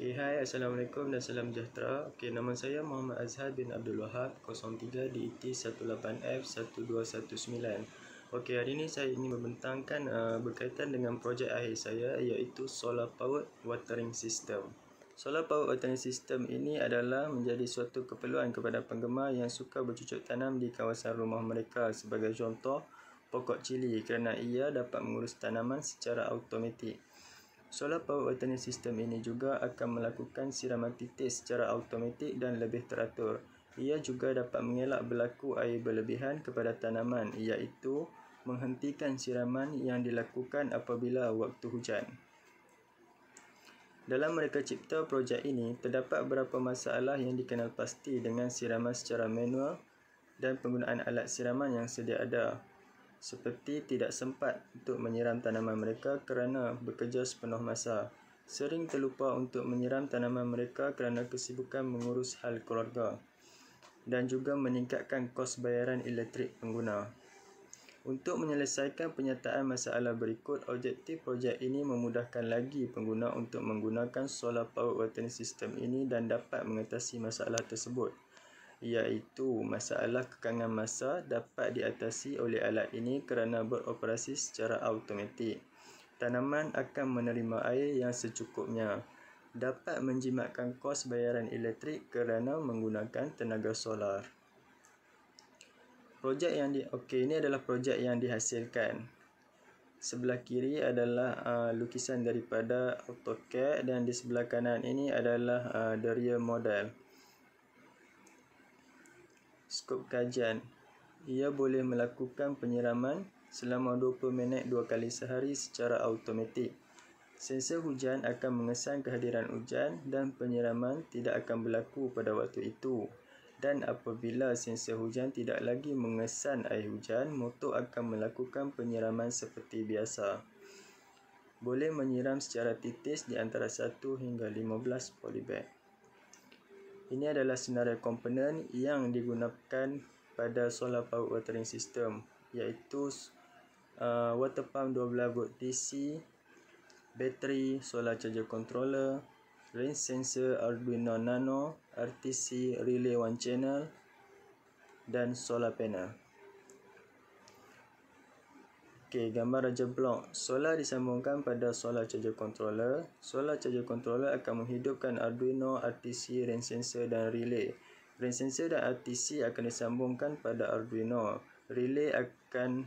Okay, hai, Assalamualaikum dan salam sejahtera. Okay, nama saya Muhammad Azhar bin Abdul Wahab, 03 DET 18F1219. Okay, hari ini saya ingin membentangkan uh, berkaitan dengan projek akhir saya iaitu Solar Powered Watering System. Solar Powered Watering System ini adalah menjadi suatu keperluan kepada penggemar yang suka bercucuk tanam di kawasan rumah mereka sebagai contoh pokok cili kerana ia dapat mengurus tanaman secara automatik. Solar power watering system ini juga akan melakukan siraman titis secara automatik dan lebih teratur. Ia juga dapat mengelak berlaku air berlebihan kepada tanaman iaitu menghentikan siraman yang dilakukan apabila waktu hujan. Dalam mereka cipta projek ini, terdapat beberapa masalah yang dikenal pasti dengan siraman secara manual dan penggunaan alat siraman yang sedia ada seperti tidak sempat untuk menyiram tanaman mereka kerana bekerja sepenuh masa. Sering terlupa untuk menyiram tanaman mereka kerana kesibukan mengurus hal keluarga dan juga meningkatkan kos bayaran elektrik pengguna. Untuk menyelesaikan penyataan masalah berikut, objektif projek ini memudahkan lagi pengguna untuk menggunakan solar power watering system ini dan dapat mengatasi masalah tersebut iaitu masalah kekangan masa dapat diatasi oleh alat ini kerana beroperasi secara automatik. Tanaman akan menerima air yang secukupnya. Dapat menjimatkan kos bayaran elektrik kerana menggunakan tenaga solar. Projek yang di okey ini adalah projek yang dihasilkan. Sebelah kiri adalah uh, lukisan daripada AutoCAD dan di sebelah kanan ini adalah uh, real model skop kajian. Ia boleh melakukan penyiraman selama 20 minit dua kali sehari secara automatik. Sensor hujan akan mengesan kehadiran hujan dan penyiraman tidak akan berlaku pada waktu itu. Dan apabila sensor hujan tidak lagi mengesan air hujan, motor akan melakukan penyiraman seperti biasa. Boleh menyiram secara titis di antara 1 hingga 15 polybag. Ini adalah senarai komponen yang digunakan pada solar power watering system iaitu uh, water pump 12 volt DC, bateri, solar charger controller, range sensor Arduino Nano, RTC relay one channel dan solar panel. Okey, gambar raja blok. Solar disambungkan pada solar charger controller. Solar charger controller akan menghidupkan Arduino, RTC, range sensor dan relay. Range sensor dan RTC akan disambungkan pada Arduino. Relay akan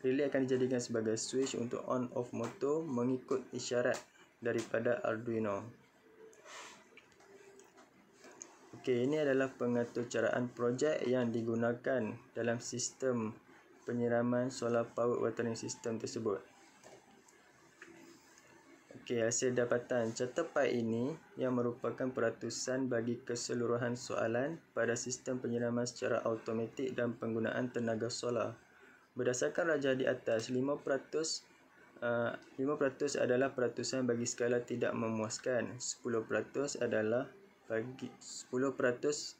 relay akan dijadikan sebagai switch untuk on off motor mengikut isyarat daripada Arduino. Okey, ini adalah pengaturcaraan projek yang digunakan dalam sistem penyiraman solar power watering system tersebut. Okey, hasil dapatan catat ini yang merupakan peratusan bagi keseluruhan soalan pada sistem penyiraman secara automatik dan penggunaan tenaga solar. Berdasarkan rajah di atas, 5% uh, 5% adalah peratusan bagi skala tidak memuaskan, 10% adalah bagi 10%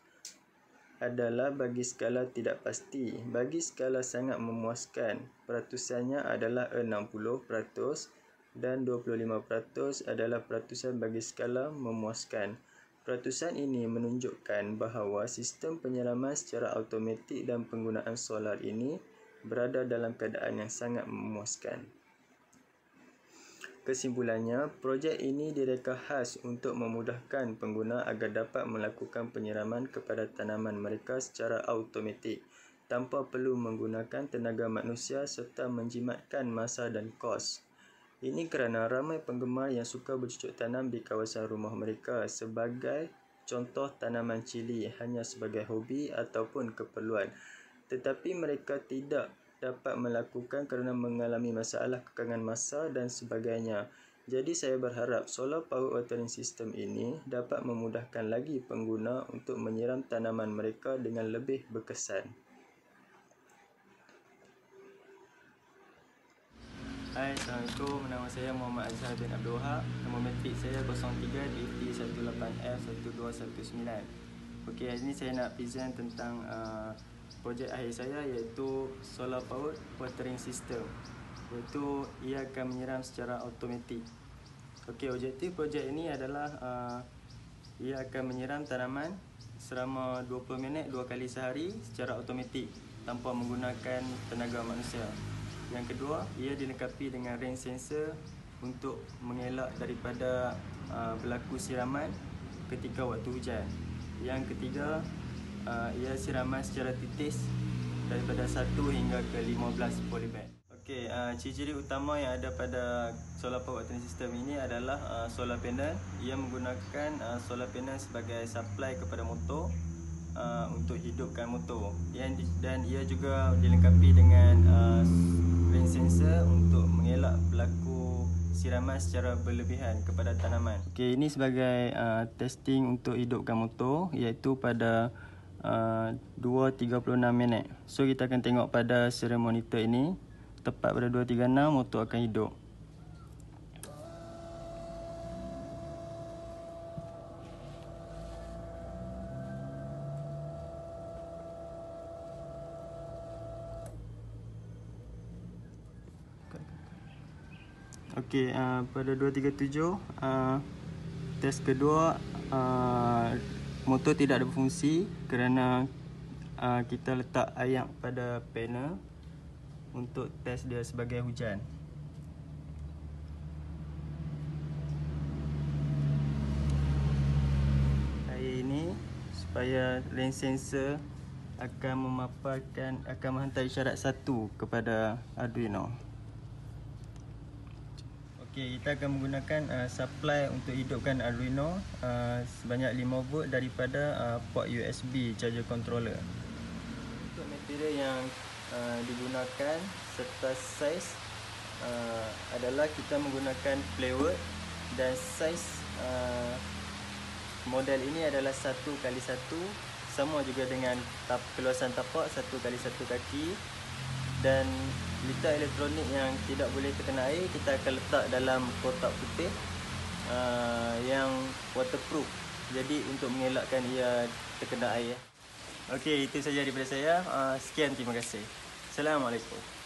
adalah bagi skala tidak pasti. Bagi skala sangat memuaskan, peratusannya adalah 60% dan 25% adalah peratusan bagi skala memuaskan. Peratusan ini menunjukkan bahawa sistem penyelaman secara automatik dan penggunaan solar ini berada dalam keadaan yang sangat memuaskan. Kesimpulannya, projek ini direka khas untuk memudahkan pengguna agar dapat melakukan penyiraman kepada tanaman mereka secara automatik tanpa perlu menggunakan tenaga manusia serta menjimatkan masa dan kos. Ini kerana ramai penggemar yang suka bercucuk tanam di kawasan rumah mereka sebagai contoh tanaman cili hanya sebagai hobi ataupun keperluan. Tetapi mereka tidak dapat melakukan kerana mengalami masalah kekangan masa dan sebagainya. Jadi saya berharap solar power watering system ini dapat memudahkan lagi pengguna untuk menyiram tanaman mereka dengan lebih berkesan. Hai, Assalamualaikum. Nama saya Muhammad Azhar bin Abdul Wahab. Nombor metrik saya 03 DT18F1219. Okey, hari ini saya nak present tentang uh, projek akhir saya iaitu solar powered watering system iaitu ia akan menyiram secara automatik Okey, objektif projek ini adalah uh, ia akan menyiram tanaman selama 20 minit dua kali sehari secara automatik tanpa menggunakan tenaga manusia. Yang kedua, ia dilengkapi dengan rain sensor untuk mengelak daripada uh, berlaku siraman ketika waktu hujan. Yang ketiga, uh, ia siraman secara titis daripada 1 hingga ke 15 polybag. Okey, uh, ciri-ciri utama yang ada pada solar power water system ini adalah uh, solar panel. Ia menggunakan uh, solar panel sebagai supply kepada motor uh, untuk hidupkan motor. Yang dan ia juga dilengkapi dengan uh, rain sensor untuk mengelak berlaku siraman secara berlebihan kepada tanaman. Okey, ini sebagai uh, testing untuk hidupkan motor iaitu pada uh, 2.36 minit. So kita akan tengok pada serial monitor ini tepat pada 236 motor akan hidup Okey, uh, pada 237 uh, test kedua uh, motor tidak ada berfungsi kerana uh, kita letak ayak pada panel untuk test dia sebagai hujan. Ini supaya lens sensor akan memaparkan akan menghantar isyarat satu kepada Arduino. Okey, kita akan menggunakan uh, supply untuk hidupkan Arduino uh, sebanyak 5 volt daripada uh, port USB charger controller. Untuk material yang Uh, digunakan serta saiz uh, adalah kita menggunakan plywood dan saiz uh, model ini adalah satu kali satu sama juga dengan tap, keluasan tapak satu kali satu kaki dan litar elektronik yang tidak boleh terkena air kita akan letak dalam kotak putih uh, yang waterproof jadi untuk mengelakkan ia terkena air Okey, itu saja daripada saya. Uh, sekian, terima kasih. Assalamualaikum.